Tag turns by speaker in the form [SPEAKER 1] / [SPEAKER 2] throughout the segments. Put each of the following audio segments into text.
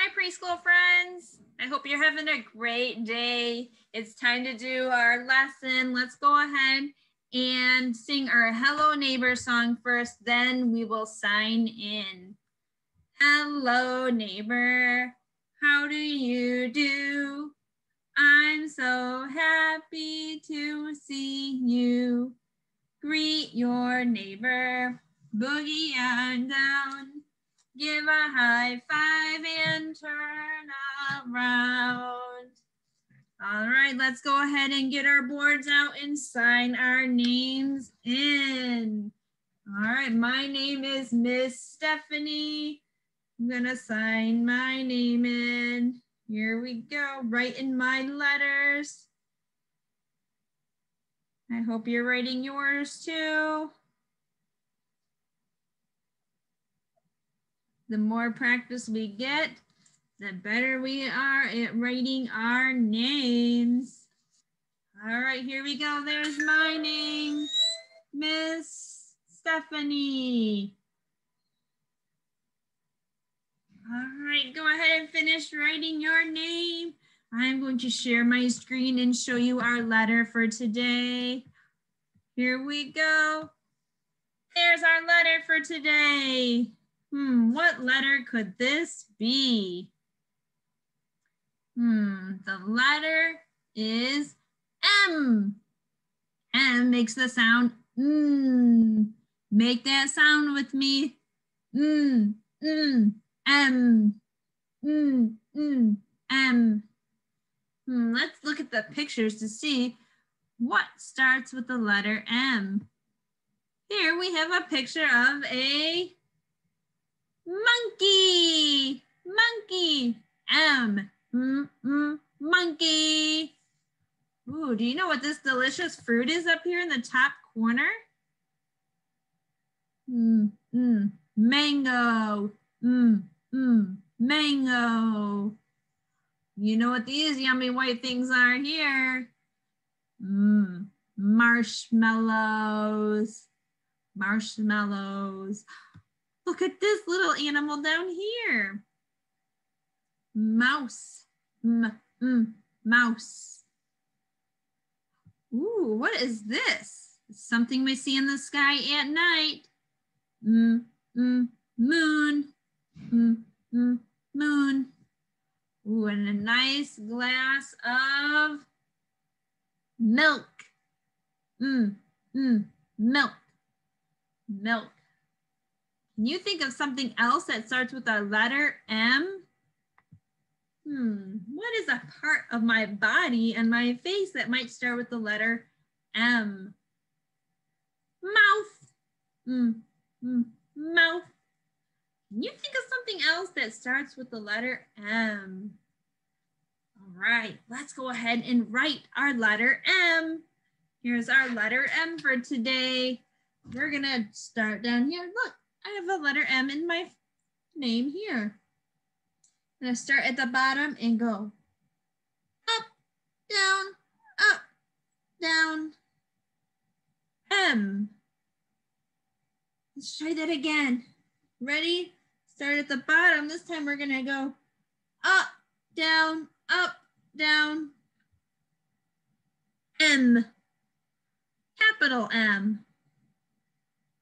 [SPEAKER 1] Hi, preschool friends. I hope you're having a great day. It's time to do our lesson. Let's go ahead and sing our Hello Neighbor song first, then we will sign in. Hello, neighbor. How do you do? I'm so happy to see you. Greet your neighbor, boogie down. Give a high five and turn around. All right, let's go ahead and get our boards out and sign our names in. All right, my name is Miss Stephanie. I'm gonna sign my name in. Here we go, write in my letters. I hope you're writing yours too. The more practice we get, the better we are at writing our names. All right, here we go. There's my name, Miss Stephanie. All right, go ahead and finish writing your name. I'm going to share my screen and show you our letter for today. Here we go. There's our letter for today. Hmm, what letter could this be? Hmm, the letter is M. M makes the sound mm. Make that sound with me. Mm, mm, M. Mm, mm, M. Hmm, let's look at the pictures to see what starts with the letter M. Here we have a picture of a monkey. Monkey. M. Mm, mm, monkey. Ooh, do you know what this delicious fruit is up here in the top corner? Mm, mm, mango. Mm, mm, mango. You know what these yummy white things are here? Mm, marshmallows. Marshmallows. Look at this little animal down here mouse, m, m, mouse. Ooh, what is this? Something we see in the sky at night. Mm, mm, moon, mm, mm, moon. Ooh, and a nice glass of milk. Mm, mm, milk, milk. Can you think of something else that starts with a letter M? hmm, what is a part of my body and my face that might start with the letter M? Mouth. Mm, mm, mouth. Can you think of something else that starts with the letter M? All right, let's go ahead and write our letter M. Here's our letter M for today. We're gonna start down here. Look, I have a letter M in my name here. I'm gonna start at the bottom and go up, down, up, down, M. Let's try that again. Ready? Start at the bottom. This time we're gonna go up, down, up, down, M. Capital M.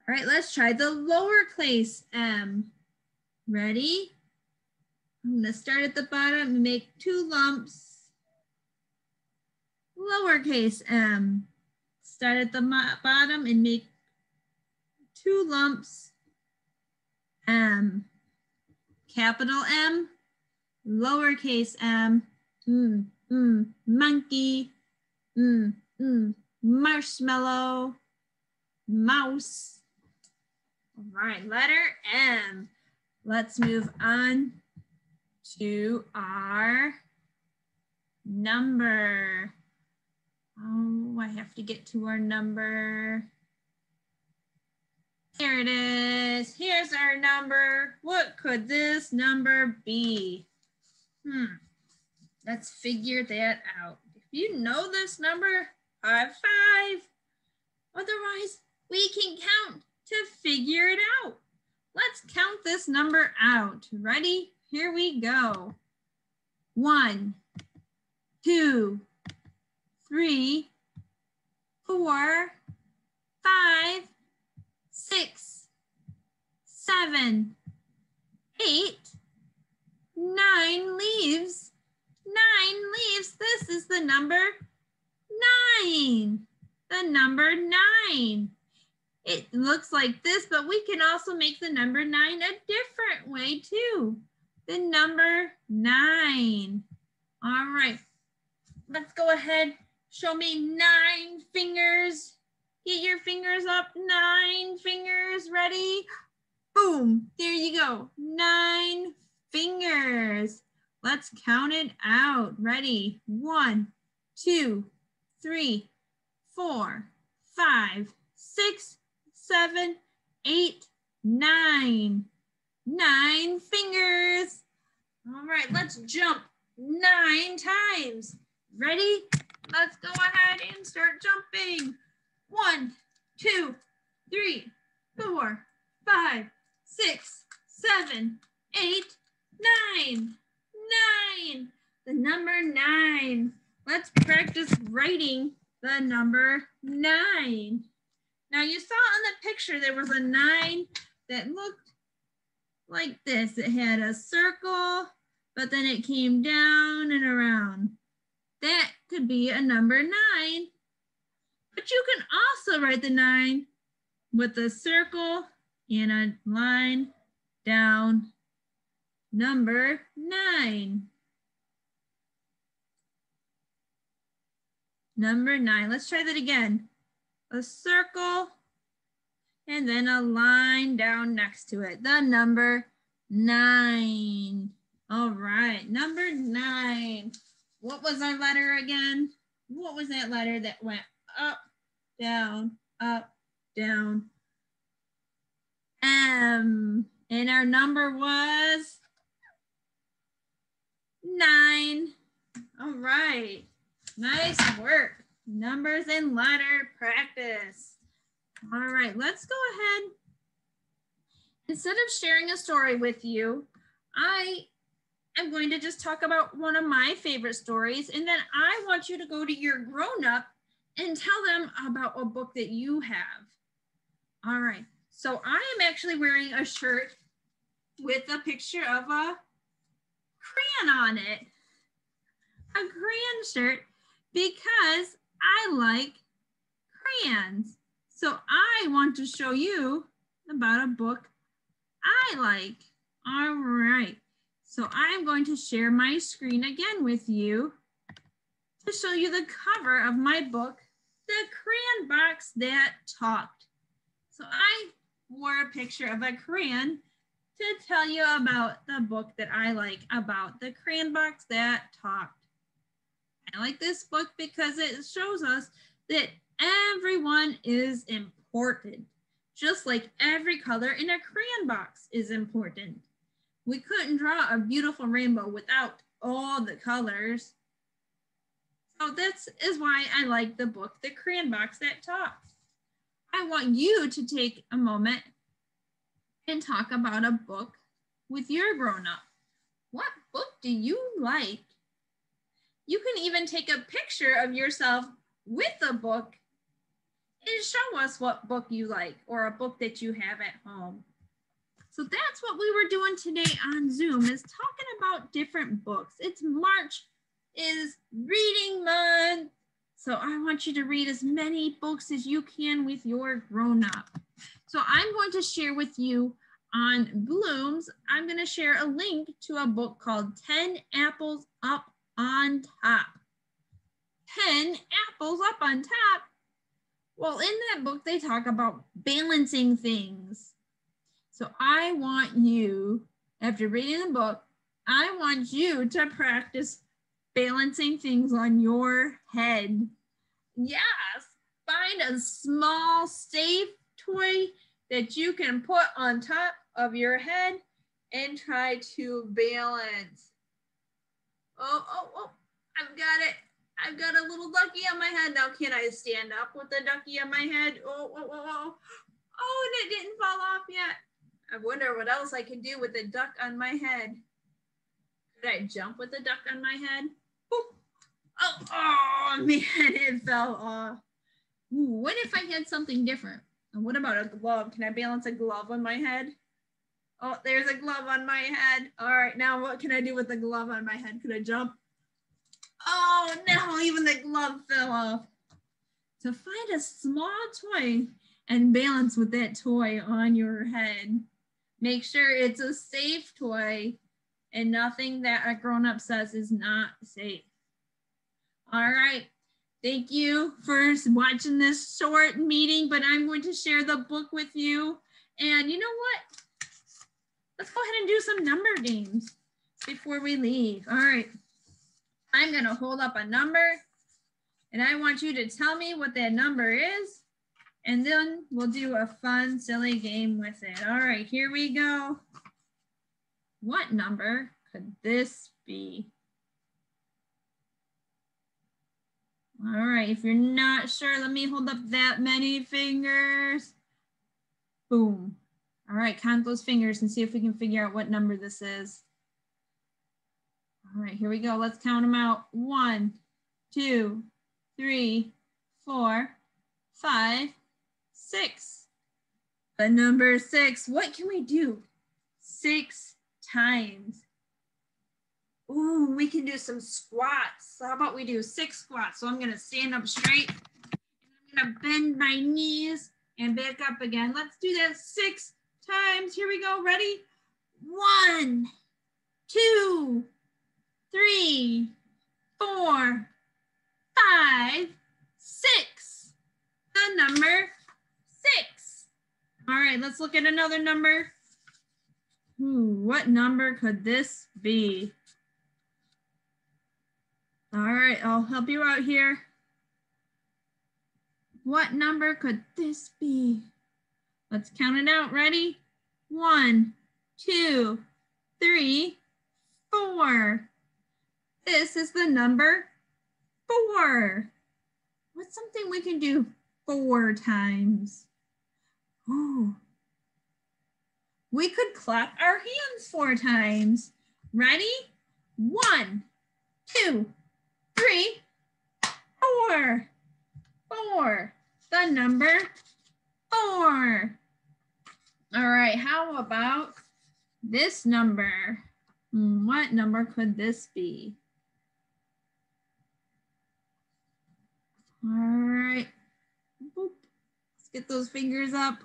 [SPEAKER 1] All right, let's try the lowercase m. Ready? I'm gonna start at the bottom and make two lumps. Lowercase m. Start at the bottom and make two lumps. M. Capital M. Lowercase m. Mm, mm, monkey. Mm, mm, marshmallow. Mouse. All right, letter M. Let's move on to our number. Oh, I have to get to our number. Here it is. Here's our number. What could this number be? Hmm. Let's figure that out. If you know this number, high five. Otherwise, we can count to figure it out. Let's count this number out. Ready? Here we go. One, two, three, four, five, six, seven, eight, nine leaves. Nine leaves. This is the number nine. The number nine. It looks like this, but we can also make the number nine a different way too. The number nine. All right, let's go ahead. Show me nine fingers. Get your fingers up, nine fingers, ready? Boom, there you go, nine fingers. Let's count it out, ready? One, two, three, four, five, six, seven, eight, nine. Nine fingers. All right, let's jump nine times. Ready? Let's go ahead and start jumping. One, two, three, four, five, six, seven, eight, nine. Nine. The number nine. Let's practice writing the number nine. Now you saw on the picture there was a nine that looked like this. It had a circle, but then it came down and around. That could be a number nine. But you can also write the nine with a circle and a line down number nine. Number nine, let's try that again. A circle and then a line down next to it. The number nine. All right, number nine. What was our letter again? What was that letter that went up, down, up, down? M. And our number was nine. All right, nice work. Numbers and letter practice. All right, let's go ahead. Instead of sharing a story with you, I am going to just talk about one of my favorite stories. And then I want you to go to your grown up and tell them about a book that you have. All right, so I am actually wearing a shirt with a picture of a crayon on it. A crayon shirt because I like crayons. So I want to show you about a book I like. All right. So I'm going to share my screen again with you to show you the cover of my book, The Crayon Box That Talked. So I wore a picture of a crayon to tell you about the book that I like about the crayon box that talked. I like this book because it shows us that everyone is important, just like every color in a crayon box is important. We couldn't draw a beautiful rainbow without all the colors. So this is why I like the book, The Crayon Box That Talks. I want you to take a moment and talk about a book with your grown up. What book do you like? You can even take a picture of yourself with a book and show us what book you like or a book that you have at home. So that's what we were doing today on Zoom is talking about different books. It's March is reading month. So I want you to read as many books as you can with your grown up. So I'm going to share with you on Bloomz, I'm going to share a link to a book called 10 Apples Up on top. 10 apples up on top. Well, in that book, they talk about balancing things. So I want you, after reading the book, I want you to practice balancing things on your head. Yes, find a small, safe toy that you can put on top of your head and try to balance. Oh, oh, oh, I've got it. I've got a little ducky on my head. Now, can I stand up with the ducky on my head? Oh, oh, oh, oh. Oh, and it didn't fall off yet. I wonder what else I can do with the duck on my head. Could I jump with the duck on my head? Oh, oh man, it fell off. Ooh, what if I had something different? And what about a glove? Can I balance a glove on my head? Oh, there's a glove on my head. All right, now what can I do with the glove on my head? Could I jump? Oh no, even the glove fell off. To find a small toy and balance with that toy on your head. Make sure it's a safe toy and nothing that a grown-up says is not safe. All right, thank you for watching this short meeting, but I'm going to share the book with you. And you know what? Let's go ahead and do some number games before we leave. All right, I'm gonna hold up a number and I want you to tell me what that number is and then we'll do a fun, silly game with it. All right, here we go. What number could this be? All right, if you're not sure, let me hold up that many fingers. Boom. All right, count those fingers and see if we can figure out what number this is. All right, here we go. Let's count them out. One, two, three, four, five, six. The number six, what can we do? Six times. Ooh, we can do some squats. How about we do six squats? So I'm gonna stand up straight I'm gonna bend my knees and back up again. Let's do that six times. Here we go, ready? One, two, three, four, five, six. The number six. All right, let's look at another number. Ooh, what number could this be? All right, I'll help you out here. What number could this be? Let's count it out. Ready? One, two, three, four. This is the number four. What's something we can do four times? Oh, we could clap our hands four times. Ready? One, two, three, four. Four. The number four. All right, how about this number? What number could this be? All right. Boop. Let's get those fingers up.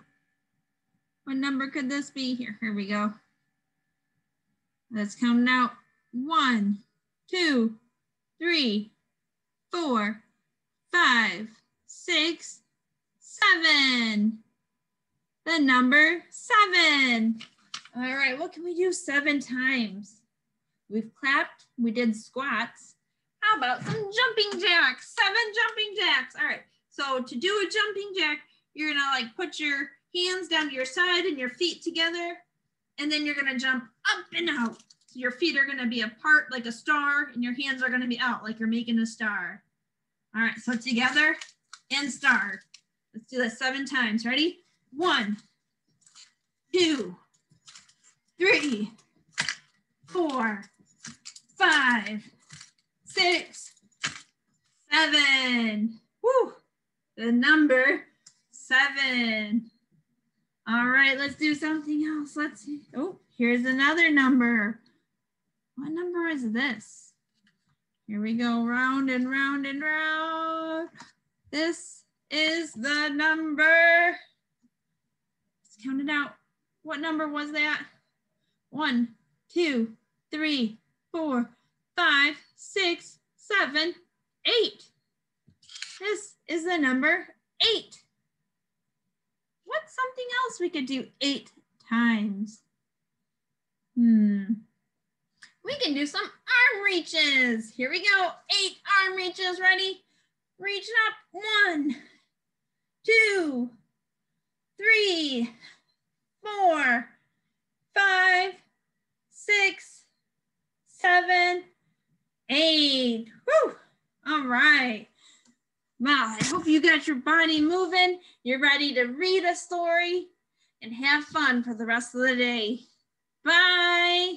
[SPEAKER 1] What number could this be? Here, here we go. Let's count out. One, two, three, four, five, six, seven. The number seven. All right, what can we do seven times? We've clapped, we did squats. How about some jumping jacks? Seven jumping jacks. All right, so to do a jumping jack, you're gonna like put your hands down to your side and your feet together, and then you're gonna jump up and out. So your feet are gonna be apart like a star, and your hands are gonna be out like you're making a star. All right, so together and star. Let's do that seven times. Ready? One, two, three, four, five, six, seven. Woo! The number seven. All right, let's do something else. Let's see. Oh, here's another number. What number is this? Here we go, round and round and round. This is the number. Let's count it out. What number was that? One, two, three, four, five, six, seven, eight. This is the number eight. What's something else we could do eight times? Hmm. We can do some arm reaches. Here we go. Eight arm reaches. Ready? Reach up. One, two, three, four, five, six, seven, eight. Whew. All right. Wow, I hope you got your body moving. You're ready to read a story and have fun for the rest of the day. Bye.